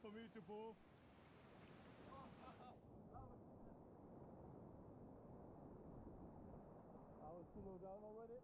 for me to pull. I was too low down already.